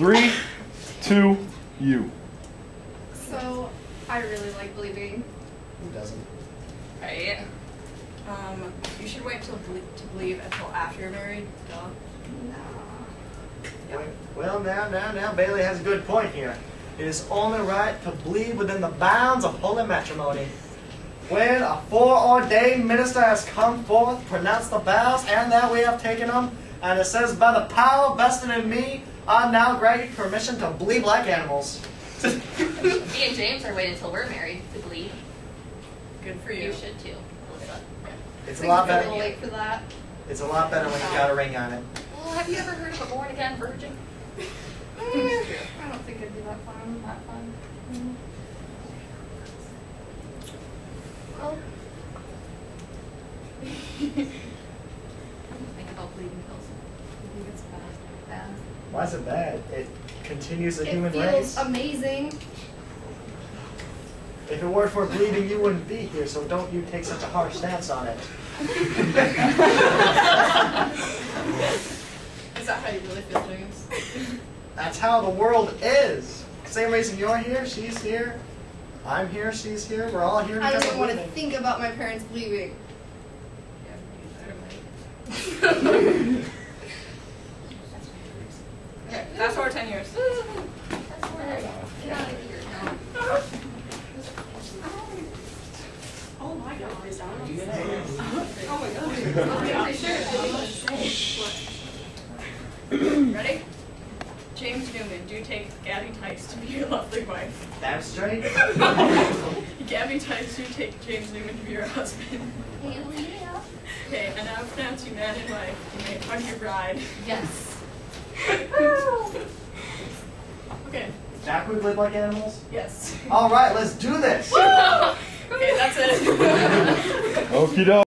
Three, two, you. So, I really like bleebing. Who doesn't? Right. Um, you should wait till ble- to believe until after you're married. Duh. Well, now, now, now, Bailey has a good point here. It is only right to bleeb within the bounds of holy matrimony. When a foreordained minister has come forth, pronounced the vows, and that we have taken them, and it says, by the power vested in me, I now grant you permission to bleeb like animals. Me and James are waiting until we're married to bleeb. Good for you. You should too, It's I a think lot it's a little better. late for that. It's a lot better when you got a ring on it. Well, have you ever heard of a born again virgin? Eh, I don't think it'd be that fun. That fun. Mm. Well, Think about bleebing pills. I think it's bad. Bad. Why is it bad? It continues the It human feels race. amazing. If it weren't for bleebing, you wouldn't be here, so don't you take such a harsh stance on it. Is that how you really feel, James? That's how the world is. Same reason you're here, she's here, I'm here, she's here, we're all here I because don't of want to bleebing. think about my parents leaving. Okay, fast forward 10 years. That's where, get out of here now. Oh my god. Oh Ready? James Newman, do take Gabby Tice to be your lovely wife. Damn straight. Gabby Tice, do take James Newman to be your husband. Hell yeah. Okay, and now pronounce you man and wife. You may hug your bride. Yes. Okay, Jack, we live like animals? yes. Alright, let's do this! Okay, that's it. Okie doke.